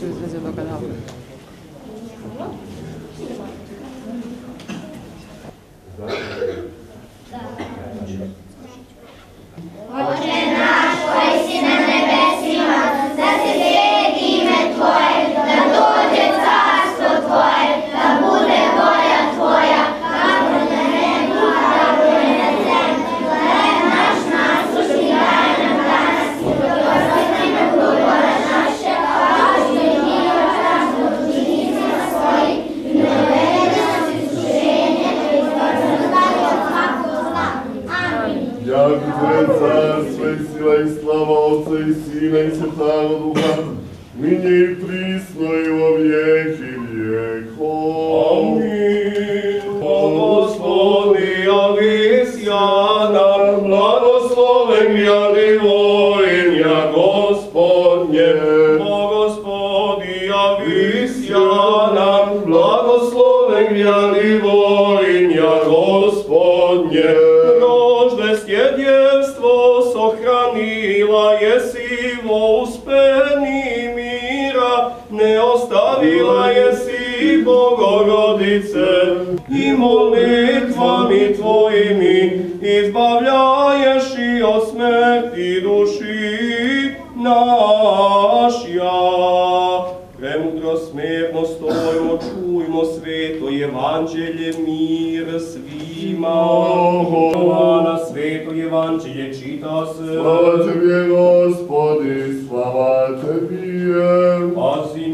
naše Tvoje carstvo i sila i slava Otca i Sina i Svetoga Duha, minje i prisno i во vijeki vijekov. Amin. Благослови Ависяна, благословен яди воїння meni mira, ne ostavila je si Bogorodice i molitvami tvojimi izbavlja. Твоего чуймо свето Евангелие мир свима. На свето Евангелие чита се. Слава Тебе, Господи, слава Тебе. Pazimo,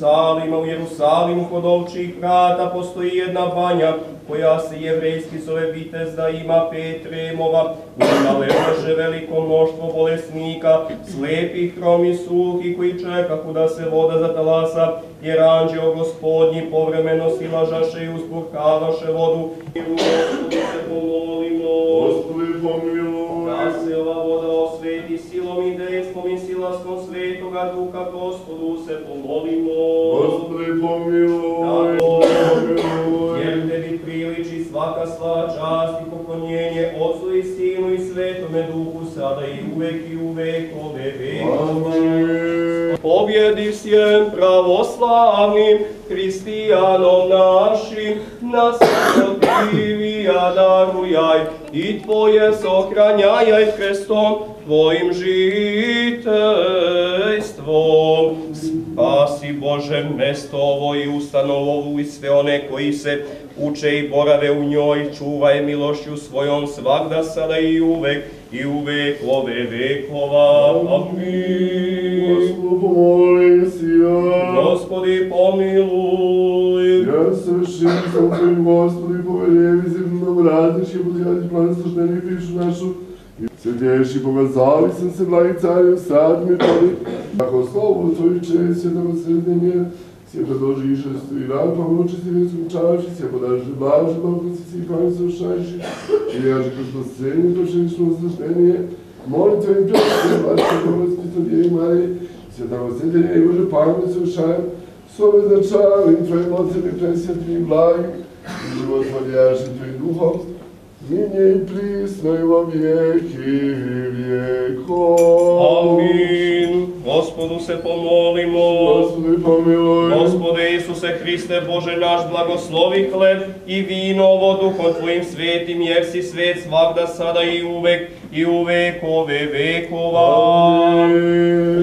Jerusalima, u Jerusalimu kod ovčih vrata postoji jedna banja, koja se jevrejski zove Vitezda, ima pet remova, u njima leže veliko mnoštvo bolesnika, slepih, hromi, suhi, koji čekahu da se voda zatalasa, jer anđeo gospodnji povremeno silažaše i uspurkavaše vodu. I u sada i uvek i u vekove. Pobjedi sjem pravoslavnim hristijanom našim, na svotivija darujaj i Tvoje sohranjajaj krestom Tvojim žitejstvom. Spasi Bože mesto ovo i ustanovovu i sve one koji se uče i borave u njoj, čuvaj milošću svojom svakda sada i uvek i u vekove vekova. Amin. Господу, помоли сия. Господи, помилуй. Я совершим сам Твоим, Господи, повелеви земном радиш, и подъяди план суждений пишу нашу. И святейший показали съм се, благи царю, сад ми толи. Ако слово Твое честь, святого средения, все продолжишь, и рад, помочи себе скучавший, все подальше блажи, благослови си, память совершающий. И я же, как спасение, прошедшего наслаждения, молим Твоим песни, Ваше Господи, Твоей Марии, святого средения, и уже память совершаем, Слово началим Твоим Отцем и Пресвятым и благим, и животворящим Твоим Духом, ныне и присно и во веки веков. Amin. Gospodu se pomolimo. Господи, помилуй. Isuse Hriste, Bože naš, blagoslovi hleb i vino ovo Duhom Tvojim svetim, jer si svet svakda sada i uvek i u vekove vekova.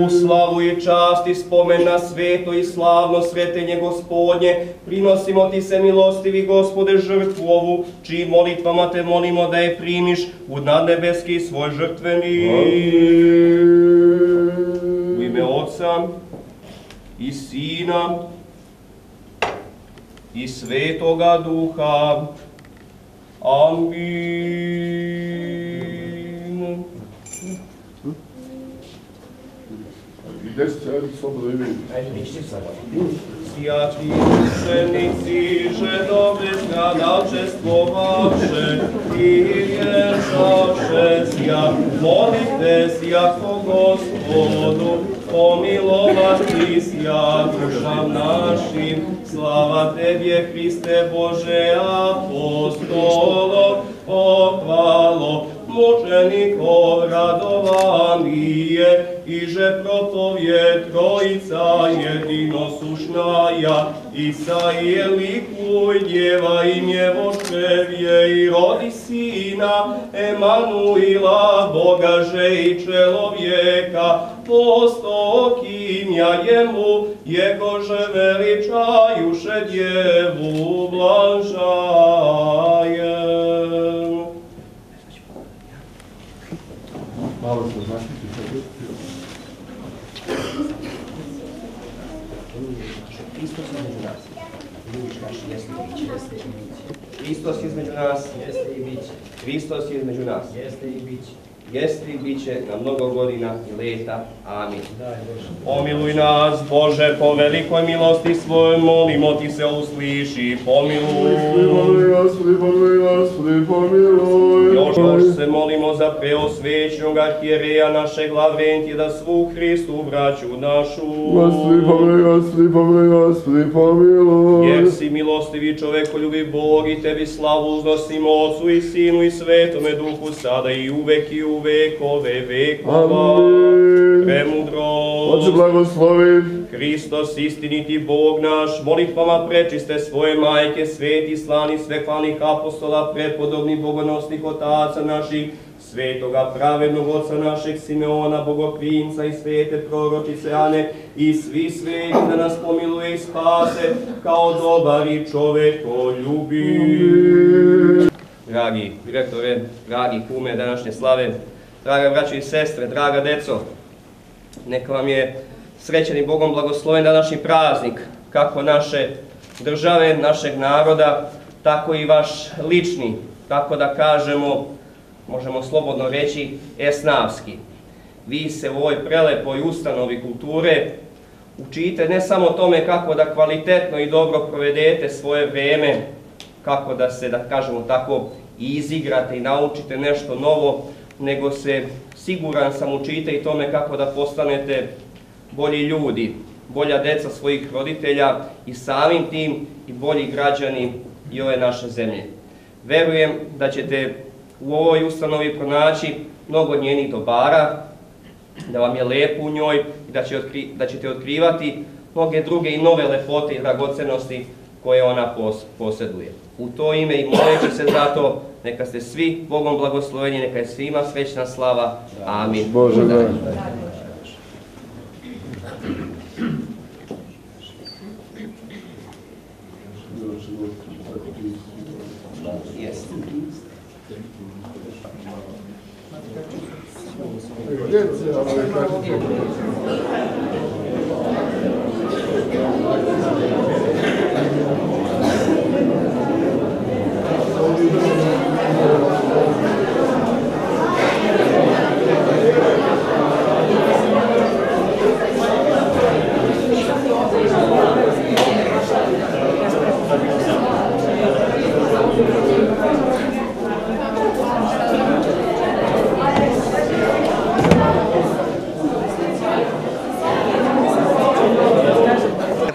U slavu i čast i spomen na sveto i slavno svetenje gospodnje, prinosimo ti se milostivi gospode žrtvu ovu, čijim molitvama te molimo da je primiš u nadnebeski svoj žrtveni. U ime Otca i Sina i Svetoga Duha. Amin. Ideš cari slobodno ime. Святі пшениці, же добре згадавчествувавши, і єжавшеся, молитеся по Господу, помиловатися душам нашим. Слава Тебе, Христе Боже, апостоло, похвало, mučenikov radovanije, i že propovje trojica jedinosušnaja, i sa je likuj djeva im je voševje i rodi sina Emanuila, Bogaže i čelovjeka, posto kimja jemu, jegože veličajuše djevu blažajem. Hristos između nas. Ljubiš naš jeste i biće. Hristos između nas. Jeste i biće. Hristos između nas. Jeste i biće. Jeste i biće na mnogo godina i leta. Amin. Pomiluj nas, Bože, po velikoj milosti svojoj, molimo ti se usliši, pomiluj. Pomiluj, Gospodi, pomiluj, Gospodi, pomiluj. Još, se molimo za preosvećenog arhijereja našeg Lavrentija, da svu Hristu braću našu. Gospodi, pomiluj, Gospodi, pomiluj, Gospodi, pomiluj. Jer si milostivi čoveku ljubi Bog i tebi slavu uznosimo Otcu i Sinu i Svetome Duhu, sada i uvek i u vekove vekova. Amin. Premudrost. Oče blagoslovi, Hristos, istiniti Bog naš, molitvama prečiste svoje majke, sveti, slani, svekvalnih apostola, prepodobnih bogonosnih otaca naših, svetoga pravednog oca našeg Simeona, bogoprinca i svete proročice Ane i svi sveti da nas pomiluje i spase, kao dobar i čoveko ljubi. Dragi direktore, dragi kume današnje slave, draga braće i sestre, draga deco, neka vam je srećan i Bogom blagosloven današnji praznik, kako naše države, našeg naroda, tako i vaš lični, tako da kažemo, možemo slobodno reći, esnavski. Vi se u ovoj prelepoj ustanovi kulture učite ne samo tome kako da kvalitetno i dobro provedete svoje vreme, kako da se, da kažemo tako, izigrate i naučite nešto novo, nego se, siguran sam, učite i tome kako da postanete bolji ljudi, bolja deca svojih roditelja i samim tim i bolji građani i ove naše zemlje. Verujem da ćete u ovoj ustanovi pronaći mnogo njenih dobara, da vam je lepo u njoj i da, da ćete otkrivati mnoge druge i nove lepote i dragocenosti koje ona pos, posjeduje. U to ime i moleći se zato, neka ste svi Bogom blagosloveni, neka je svima srećna slava. Amin. Bože da. Jest. Więcej, ale...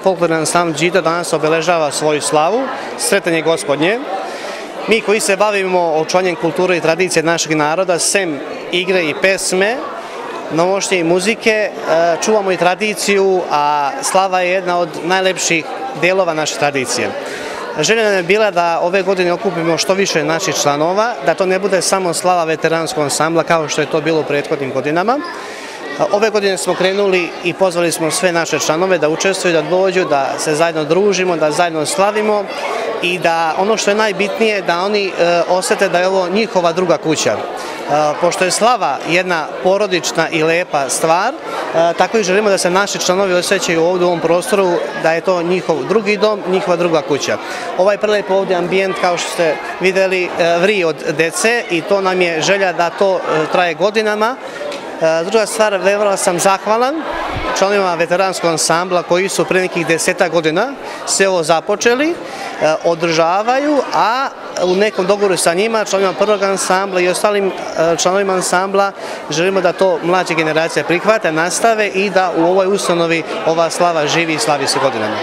kažete. Folklorni ansambl Đida danas obeležava svoju slavu, sretanje gospodnje. Mi koji se bavimo očuvanjem kulture i tradicije našeg naroda, sem igre i pesme, novošnje i muzike, e, čuvamo i tradiciju, a slava je jedna od najlepših delova naše tradicije. Želja nam je bila da ove godine okupimo što više naših članova, da to ne bude samo slava veteranskog ansambla kao što je to bilo u prethodnim godinama. Ove godine smo krenuli i pozvali smo sve naše članove da učestvuju, da dođu, da se zajedno družimo, da zajedno slavimo i da ono što je najbitnije da oni e, osete da je ovo njihova druga kuća. E, pošto je slava jedna porodična i lepa stvar, e, tako i želimo da se naši članovi osjećaju ovdje u ovom prostoru da je to njihov drugi dom, njihova druga kuća. Ovaj prelep ovdje ambijent kao što ste videli vri od dece i to nam je želja da to traje godinama Druga stvar, veoma sam zahvalan članovima veteranskog ansambla koji su pre nekih deseta godina sve ovo započeli, e, održavaju, a u nekom dogovoru sa njima, članovima prvog ansambla i ostalim e, članovima ansambla, želimo da to mlađe generacije prihvate, nastave i da u ovoj ustanovi ova slava živi i slavi se godinama.